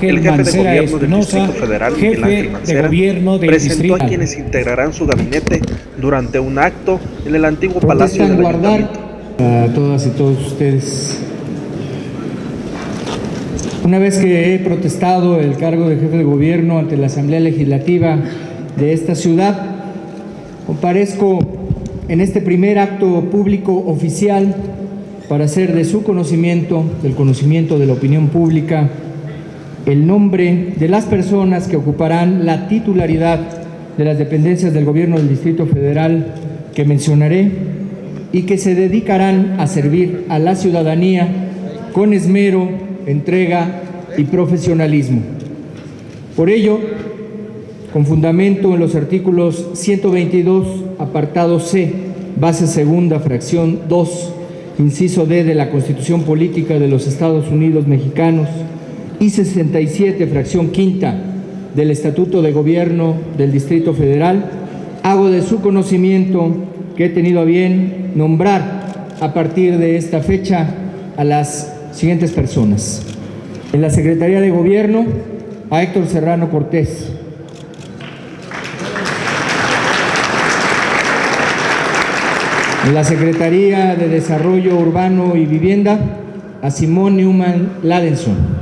El jefe de gobierno del Espinosa, Distrito Federal, Miguel Ángel de Mancera, gobierno del presentó distrito. a quienes integrarán su gabinete durante un acto en el antiguo Palacio del guardar Ayuntamiento. a todas y todos ustedes. Una vez que he protestado el cargo de jefe de gobierno ante la Asamblea Legislativa de esta ciudad, comparezco en este primer acto público oficial para hacer de su conocimiento, del conocimiento de la opinión pública, el nombre de las personas que ocuparán la titularidad de las dependencias del gobierno del Distrito Federal que mencionaré y que se dedicarán a servir a la ciudadanía con esmero, entrega y profesionalismo. Por ello, con fundamento en los artículos 122, apartado C, base segunda, fracción 2, inciso D de la Constitución Política de los Estados Unidos Mexicanos y 67, fracción quinta del Estatuto de Gobierno del Distrito Federal, hago de su conocimiento que he tenido a bien nombrar a partir de esta fecha a las siguientes personas. En la Secretaría de Gobierno, a Héctor Serrano Cortés. En la Secretaría de Desarrollo Urbano y Vivienda, a Simón Newman Ladenson.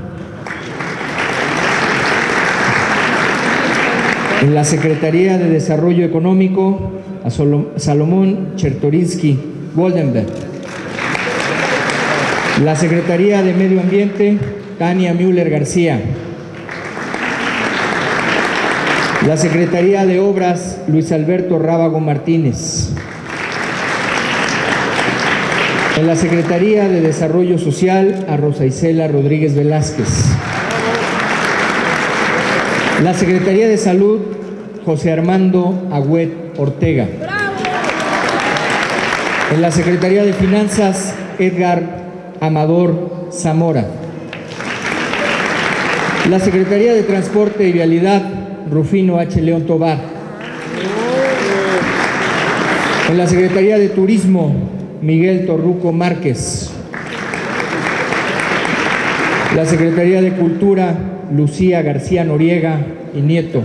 En la Secretaría de Desarrollo Económico, a Salomón Chertorinsky Goldenberg. La Secretaría de Medio Ambiente, Tania Müller García. La Secretaría de Obras, Luis Alberto Rábago Martínez. En la Secretaría de Desarrollo Social, a Rosa Isela Rodríguez Velázquez. La Secretaría de Salud, José Armando Agüet Ortega. En la Secretaría de Finanzas, Edgar Amador Zamora. La Secretaría de Transporte y Vialidad, Rufino H. León Tobar. En la Secretaría de Turismo, Miguel Torruco Márquez. La Secretaría de Cultura, Lucía García Noriega y Nieto.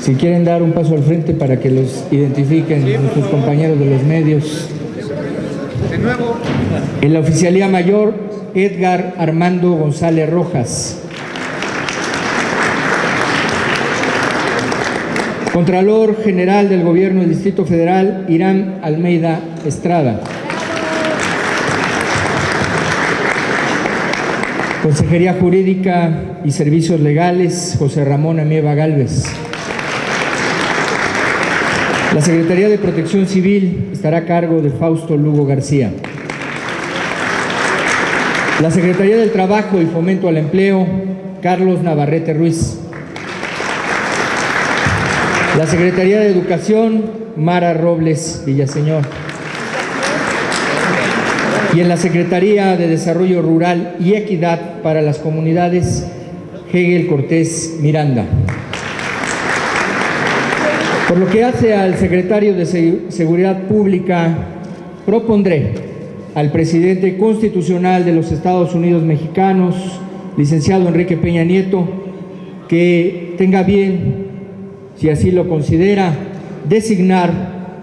Si quieren dar un paso al frente para que los identifiquen nuestros compañeros de los medios. En la Oficialía Mayor, Edgar Armando González Rojas. Contralor General del Gobierno del Distrito Federal, Irán Almeida Estrada. Consejería Jurídica y Servicios Legales, José Ramón Amieva Galvez. La Secretaría de Protección Civil estará a cargo de Fausto Lugo García. La Secretaría del Trabajo y Fomento al Empleo, Carlos Navarrete Ruiz. La Secretaría de Educación, Mara Robles Villaseñor. Y en la Secretaría de Desarrollo Rural y Equidad para las Comunidades, Hegel Cortés Miranda. Por lo que hace al secretario de Se- Seguridad Pública, propondré al presidente constitucional de los Estados Unidos mexicanos, licenciado Enrique Peña Nieto, que tenga bien, si así lo considera, designar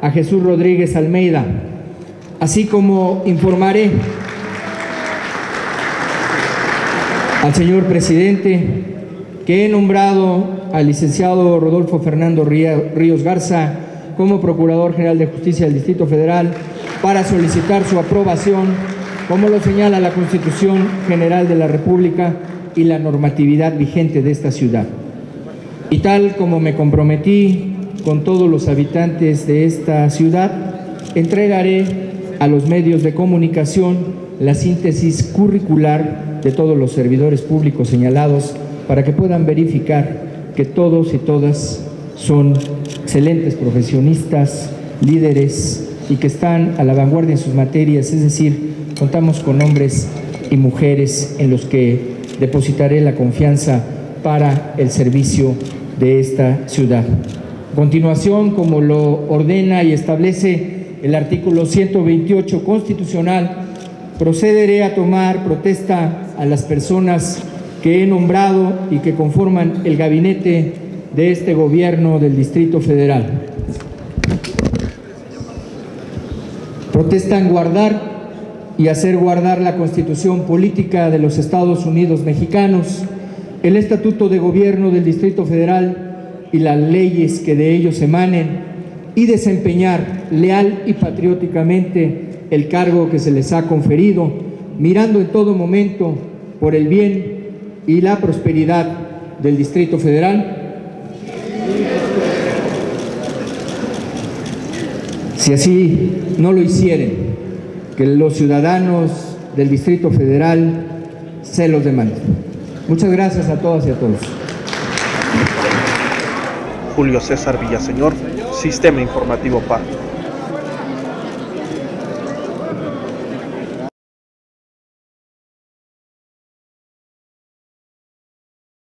a Jesús Rodríguez Almeida, así como informaré al señor presidente que he nombrado al licenciado Rodolfo Fernando Ríos Garza como Procurador General de Justicia del Distrito Federal para solicitar su aprobación, como lo señala la Constitución General de la República y la normatividad vigente de esta ciudad. Y tal como me comprometí con todos los habitantes de esta ciudad, entregaré a los medios de comunicación la síntesis curricular de todos los servidores públicos señalados para que puedan verificar que todos y todas son excelentes profesionistas, líderes y que están a la vanguardia en sus materias, es decir, contamos con hombres y mujeres en los que depositaré la confianza para el servicio de esta ciudad. A continuación, como lo ordena y establece el artículo 128 constitucional, procederé a tomar protesta a las personas que he nombrado y que conforman el gabinete de este gobierno del Distrito Federal. Protestan guardar y hacer guardar la Constitución Política de los Estados Unidos Mexicanos, el Estatuto de Gobierno del Distrito Federal y las leyes que de ellos emanen y desempeñar leal y patrióticamente el cargo que se les ha conferido, mirando en todo momento por el bien y la prosperidad del Distrito Federal. Si así no lo hicieren, que los ciudadanos del Distrito Federal se los demanden. Muchas gracias a todas y a todos. Julio César Villaseñor, Sistema Informativo PAR.